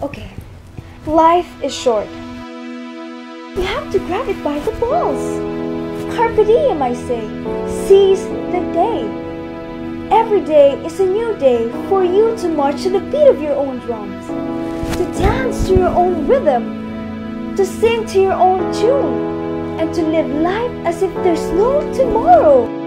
Okay, life is short. You have to grab it by the balls. Carpe diem, I say. Seize the day. Every day is a new day for you to march to the beat of your own drums, to dance to your own rhythm, to sing to your own tune, and to live life as if there's no tomorrow.